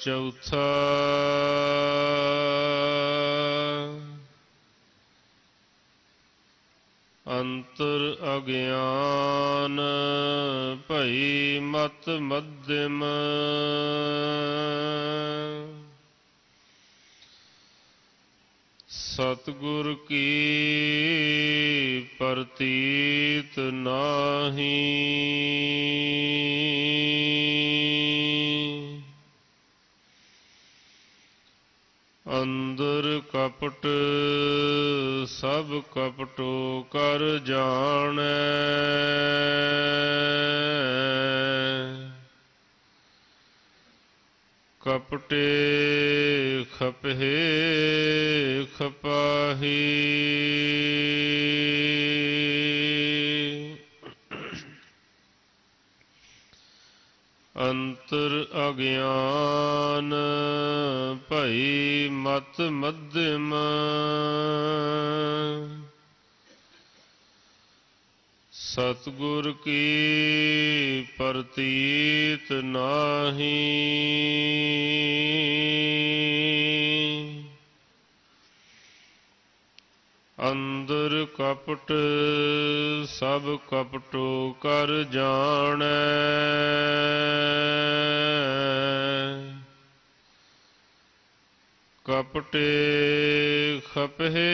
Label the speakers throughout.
Speaker 1: ਚੌਥਾ ਅੰਤਰ ਅਗਿਆਨ ਭਈ ਮਤ ਮਧਿਮ ਸਤਿਗੁਰ ਕੀ ਪ੍ਰਤੀਤ ਨਾਹੀ ਅੰਦਰ ਕਪਟ ਸਭ ਕਪਟੋ ਕਰ ਜਾਣੈ। ਕਪਟੇ ਖਪਹਿ ਖਪਾਹੀ। ਅੰਤਰ ਅਗਿਆਨ ਭਈ ਮਤ ਮਧਿਮ। ਸਤਿਗੁਰ ਕੀ ਪ੍ਰਤੀਤ ਨਾਹੀ। ਅੰਦਰ ਕਪਟ ਸਭ ਕਪਟੋ ਕਰ ਜਾਣੈ। ਕਪਟੇ ਖਪਹਿ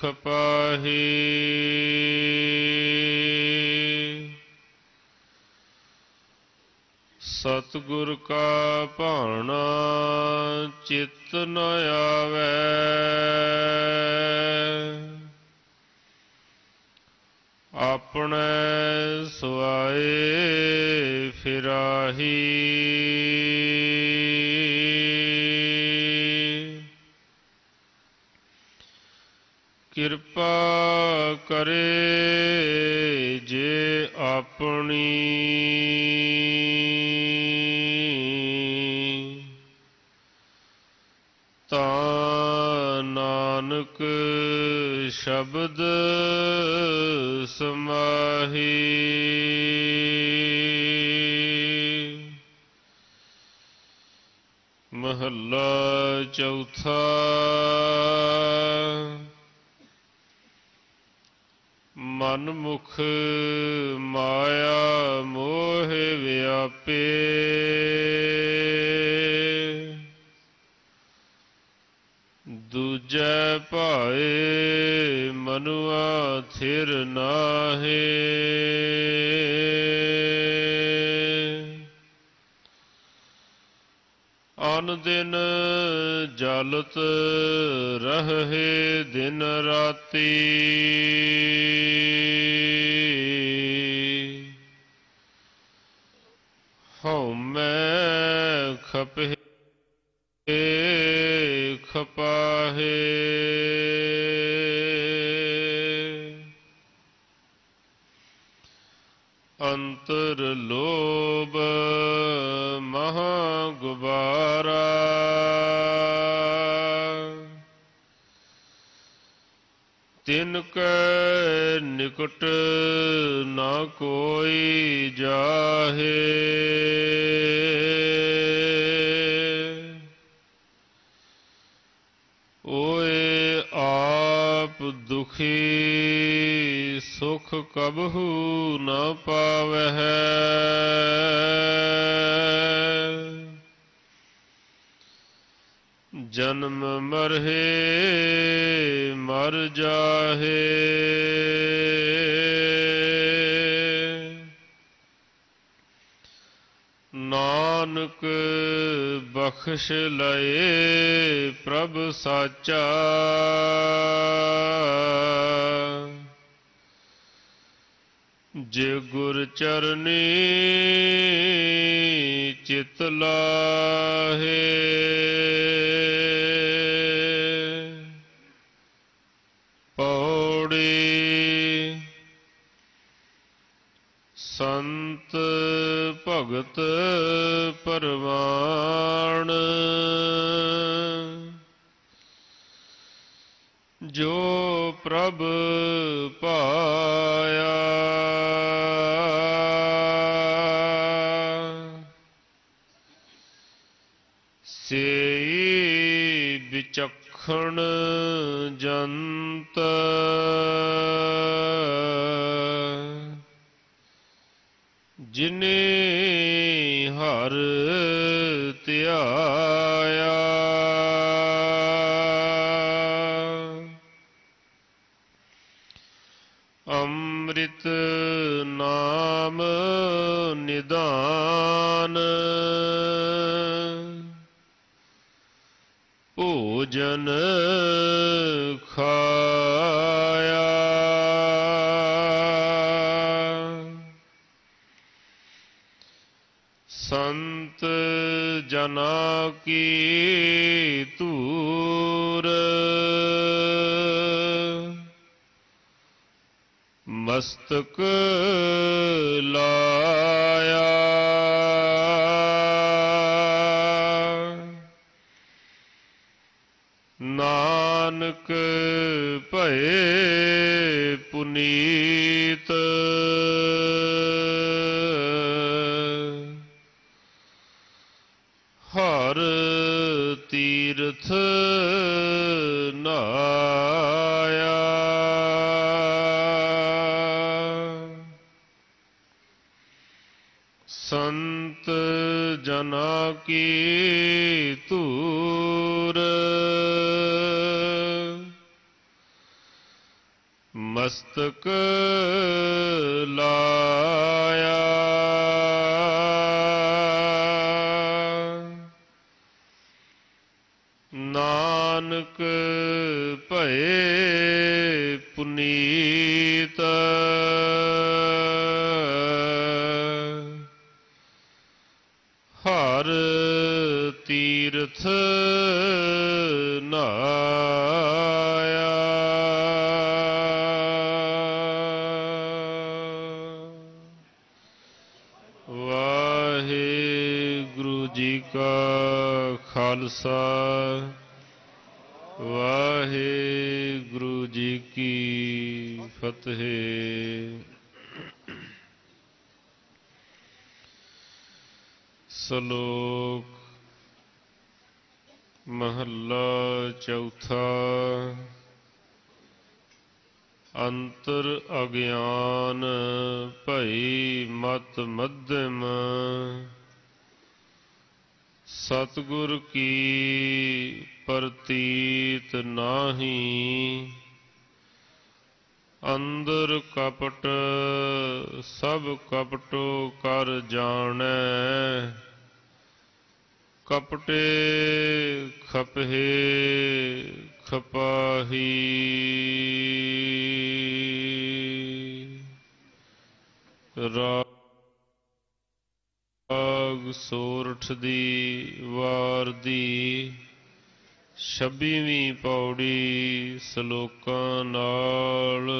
Speaker 1: ਖਪਾਹੀ। ਸਤਿਗੁਰ ਕਾ ਭਾਣਾ ਚਿਤ ਨ ਆਵੈ। ਆਪਣੇ ਸੁਆਏ ਫਿਰਾਹੀ। ਕਿਰਪਾ ਕਰੇ ਤਾਂ ਨਾਨਕ ਸ਼ਬਦ ਸਮਾਹੀ। ਮਹੱਲਾ ਚੌਥਾ। ਮਨਮੁਖ ਮਾਇਆ ਮੋਹ ਵਿਆਪੇ। ਦੂਜੈ ਭਾਏ ਮਨੁਆ ਥਿਰ ਨਾਹੇ। ਅਨ ਦਿਨ ਜਲਤ ਰਹੇ ਦਿਨ ਰਾਤੀ। ਹਉਮੈ ਖਪੇ ਖਪਾਹੇ ਅੰਤਰ ਲੋਭ ਮਹਾ ਗੁਬਾਰਾ ਤਿਨ ਕੈ ਨਿਕਟ ਨਾ ਕੋਈ ਜਾਹੇ। ਦੁਖੀ ਸੁਖ ਕਬਹੂ ਨ ਪਾਵਹਿ। ਜਨਮ ਮਰਹੇ ਮਰ ਜਾਹੇ। ਨਾਨਕ ਬਖਸ਼ ਲਏ ਪ੍ਰਭ ਸਾਚਾ। ਜੇ ਗੁਰ ਚਰਨੀ ਚਿਤ ਲਾਹੇ ਭਗਤ ਪਰਵਾਣ। ਜੋ ਪ੍ਰਭ ਪਾਇਆ। ਸੇਈ ਵਿਚਖਣ ਜੰਤ। ਜਿਨੇ ਹਰ ਧਿਆਇਆ ਅੰਮ੍ਰਿਤ ਸੰਤ ਜਨਾ ਕੀ ਤੂਰ ਮਸਤਕ ਲਾਇਆ ਸੰਤ ਜਨਾ ਕੀ ਤੂਰ ਮਸਤਕ ਲਾਇਆ। ਨਾਨਕ ਤੀਰਥ ਨਾਇਆ ਵਾਹਿਗੁਰੂ ਜੀ ਕਾ ਖਾਲਸਾ ਵਾਹਿਗੁਰੂ ਜੀ ਕੀ ਫਤਿਹ ਸ਼ਲੋਕ ਮਹੱਲਾ ਚੌਥਾ। ਅੰਤਰ ਅਗਿਆਨ ਭਈ ਮਤ ਮਧਮ। ਸਤਿਗੁਰ ਕੀ ਪ੍ਰਤੀਤ ਨਾਹੀ। ਅੰਦਰ ਕਪਟ ਸਭ ਕਪਟੋ ਕਰ ਜਾਣੈ। ਕਪਟੇ ਖਪਹੇ ਖਪਾਹੀ। ਰਾਗ ਸੋਰਠ ਦੀ ਵਾਰ ਦੀ ਛੱਬੀਵੀਂ ਪੌੜੀ ਸ਼ਲੋਕਾਂ ਨਾਲ।